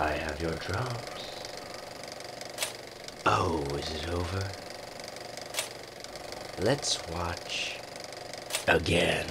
I have your drums. Oh, is it over? Let's watch again.